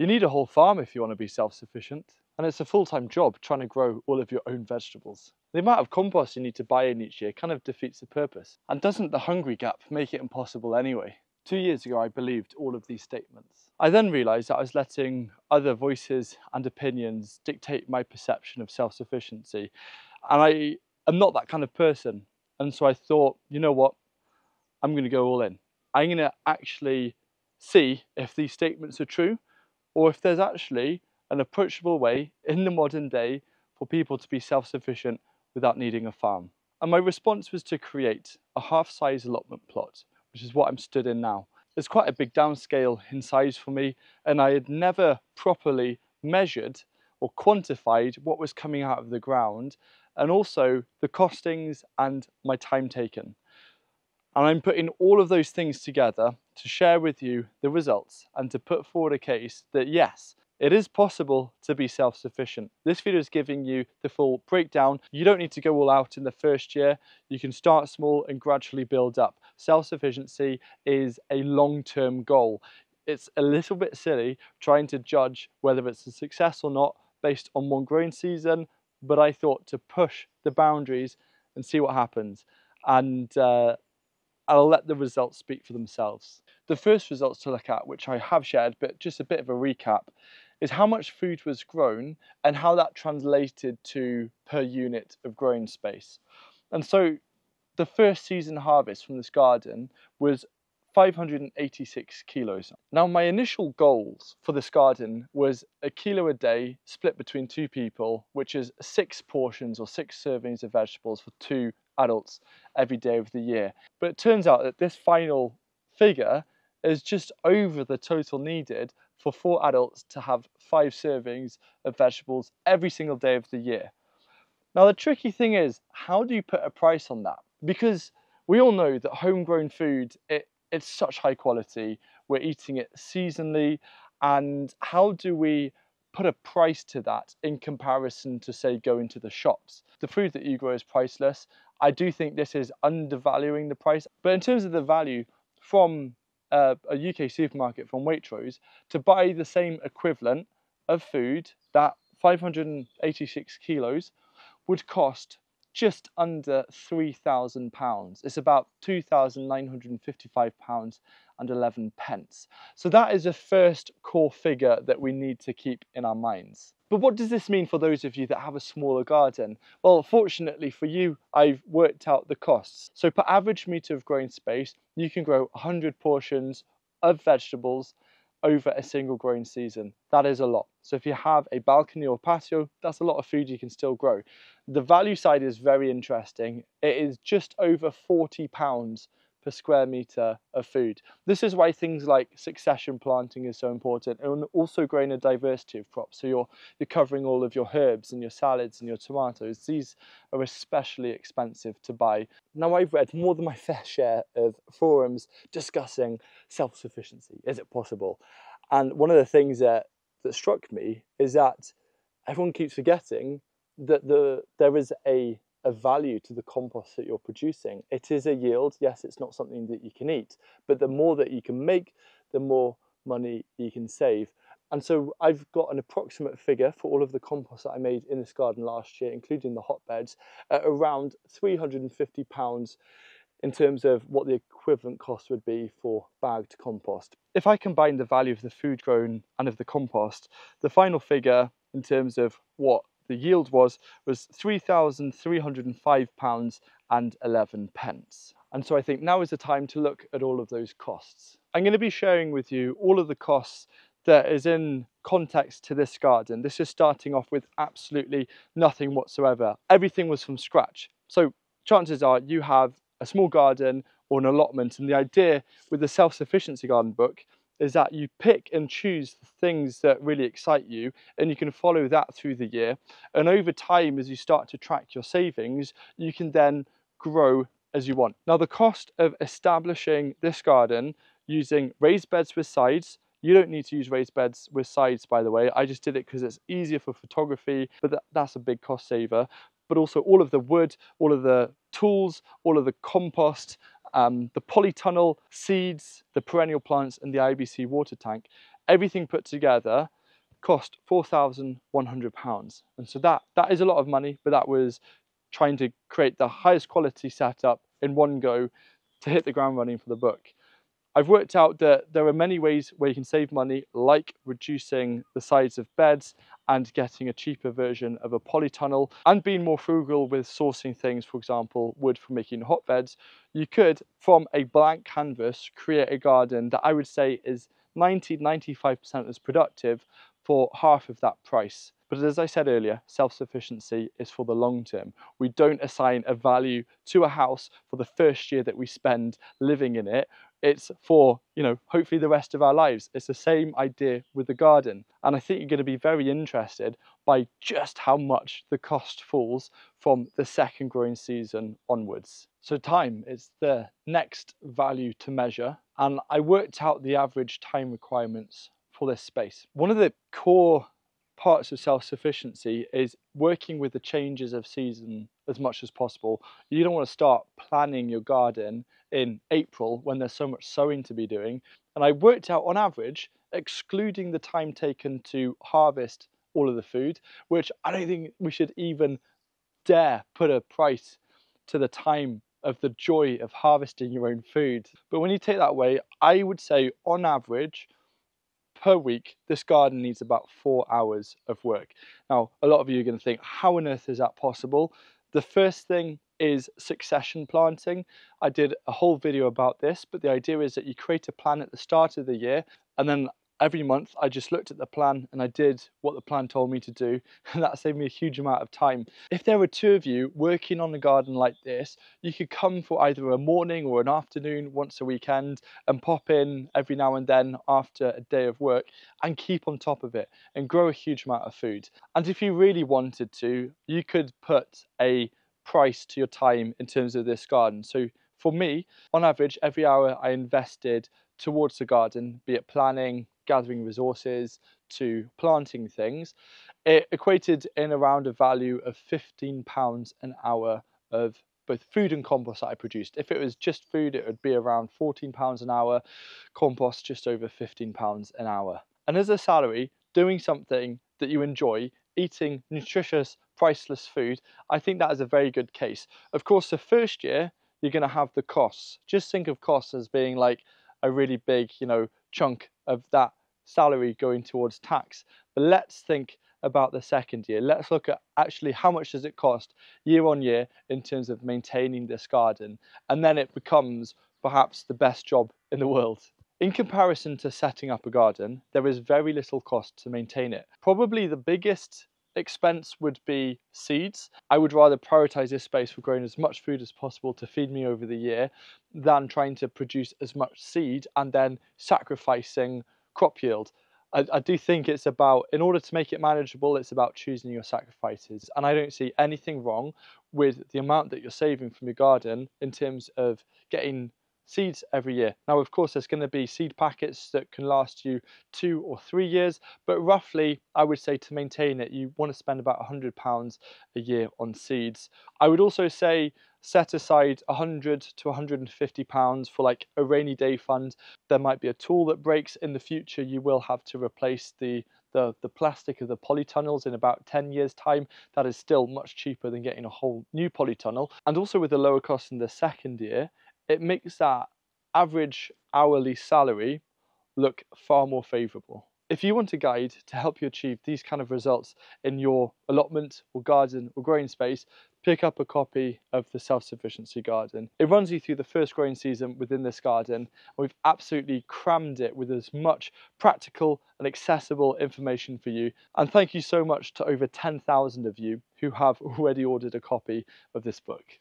You need a whole farm if you want to be self-sufficient. And it's a full-time job trying to grow all of your own vegetables. The amount of compost you need to buy in each year kind of defeats the purpose. And doesn't the hungry gap make it impossible anyway? Two years ago, I believed all of these statements. I then realised that I was letting other voices and opinions dictate my perception of self-sufficiency. And I am not that kind of person. And so I thought, you know what? I'm going to go all in. I'm going to actually see if these statements are true or if there's actually an approachable way in the modern day for people to be self-sufficient without needing a farm. And my response was to create a half-size allotment plot, which is what I'm stood in now. It's quite a big downscale in size for me, and I had never properly measured or quantified what was coming out of the ground, and also the costings and my time taken. And I'm putting all of those things together to share with you the results and to put forward a case that yes, it is possible to be self-sufficient. This video is giving you the full breakdown. You don't need to go all out in the first year. You can start small and gradually build up. Self-sufficiency is a long-term goal. It's a little bit silly trying to judge whether it's a success or not based on one growing season, but I thought to push the boundaries and see what happens. And uh, I'll let the results speak for themselves. The first results to look at, which I have shared, but just a bit of a recap, is how much food was grown and how that translated to per unit of growing space. And so the first season harvest from this garden was 586 kilos. Now my initial goals for this garden was a kilo a day split between two people, which is six portions or six servings of vegetables for two adults every day of the year. But it turns out that this final figure is just over the total needed for four adults to have five servings of vegetables every single day of the year. Now the tricky thing is, how do you put a price on that? Because we all know that homegrown food, it, it's such high quality, we're eating it seasonally, and how do we put a price to that in comparison to say going to the shops? The food that you grow is priceless. I do think this is undervaluing the price, but in terms of the value from uh, a UK supermarket from Waitrose to buy the same equivalent of food that 586 kilos would cost just under £3,000. It's about £2,955 and 11 pence. So that is a first core figure that we need to keep in our minds. But what does this mean for those of you that have a smaller garden? Well, fortunately for you, I've worked out the costs. So per average metre of growing space, you can grow 100 portions of vegetables over a single growing season. That is a lot. So if you have a balcony or patio, that's a lot of food you can still grow. The value side is very interesting. It is just over 40 pounds per square meter of food. This is why things like succession planting is so important and also growing a diversity of crops. So you're, you're covering all of your herbs and your salads and your tomatoes. These are especially expensive to buy. Now I've read more than my fair share of forums discussing self-sufficiency. Is it possible? And one of the things that, that struck me is that everyone keeps forgetting that the, there is a a value to the compost that you're producing. It is a yield, yes, it's not something that you can eat, but the more that you can make, the more money you can save. And so I've got an approximate figure for all of the compost that I made in this garden last year, including the hotbeds, at around £350 in terms of what the equivalent cost would be for bagged compost. If I combine the value of the food grown and of the compost, the final figure in terms of what the yield was was £3,305 and 11 pence. And so I think now is the time to look at all of those costs. I'm going to be sharing with you all of the costs that is in context to this garden. This is starting off with absolutely nothing whatsoever. Everything was from scratch. So chances are you have a small garden or an allotment and the idea with the self-sufficiency garden book is that you pick and choose the things that really excite you and you can follow that through the year. And over time, as you start to track your savings, you can then grow as you want. Now, the cost of establishing this garden using raised beds with sides, you don't need to use raised beds with sides, by the way. I just did it because it's easier for photography, but that, that's a big cost saver. But also all of the wood, all of the tools, all of the compost, um, the polytunnel, seeds, the perennial plants and the IBC water tank, everything put together cost £4,100. And so that, that is a lot of money, but that was trying to create the highest quality setup in one go to hit the ground running for the book. I've worked out that there are many ways where you can save money, like reducing the size of beds and getting a cheaper version of a polytunnel and being more frugal with sourcing things, for example, wood for making hotbeds. You could, from a blank canvas, create a garden that I would say is 90-95% as productive for half of that price. But as I said earlier, self-sufficiency is for the long term. We don't assign a value to a house for the first year that we spend living in it it's for you know hopefully the rest of our lives. It's the same idea with the garden. And i think you're going to be very interested by just how much the cost falls from the second growing season onwards. So time is the next value to measure. And i worked out the average time requirements for this space. One of the core parts of self-sufficiency is working with the changes of season as much as possible. You don't want to start planning your garden in April when there's so much sowing to be doing. And I worked out on average, excluding the time taken to harvest all of the food, which I don't think we should even dare put a price to the time of the joy of harvesting your own food. But when you take that away, I would say on average, per week, this garden needs about four hours of work. Now, a lot of you are going to think, how on earth is that possible? The first thing is succession planting. I did a whole video about this, but the idea is that you create a plan at the start of the year and then every month I just looked at the plan and I did what the plan told me to do and that saved me a huge amount of time. If there were two of you working on a garden like this, you could come for either a morning or an afternoon once a weekend and pop in every now and then after a day of work and keep on top of it and grow a huge amount of food. And if you really wanted to, you could put a price to your time in terms of this garden. So for me, on average, every hour I invested towards the garden, be it planning, gathering resources, to planting things, it equated in around a value of £15 an hour of both food and compost that I produced. If it was just food, it would be around £14 an hour, compost just over £15 an hour. And as a salary, doing something that you enjoy eating nutritious, priceless food, I think that is a very good case. Of course, the first year, you're going to have the costs. Just think of costs as being like a really big, you know, chunk of that salary going towards tax. But let's think about the second year. Let's look at actually how much does it cost year on year in terms of maintaining this garden. And then it becomes perhaps the best job in the world. In comparison to setting up a garden, there is very little cost to maintain it. Probably the biggest expense would be seeds. I would rather prioritize this space for growing as much food as possible to feed me over the year than trying to produce as much seed and then sacrificing crop yield. I, I, do think it's about, in order to make it manageable, it's about choosing your sacrifices. And I don't see anything wrong with the amount that you're saving from your garden in terms of getting seeds every year. Now, of course, there's going to be seed packets that can last you two or three years, but roughly, I would say to maintain it, you want to spend about £100 a year on seeds. I would also say set aside 100 to 150 pounds for like a rainy day fund there might be a tool that breaks in the future you will have to replace the the, the plastic of the polytunnels in about 10 years time that is still much cheaper than getting a whole new polytunnel and also with the lower cost in the second year it makes that average hourly salary look far more favourable. If you want a guide to help you achieve these kind of results in your allotment or garden or growing space, pick up a copy of the Self-Sufficiency Garden. It runs you through the first growing season within this garden. We've absolutely crammed it with as much practical and accessible information for you. And thank you so much to over 10,000 of you who have already ordered a copy of this book.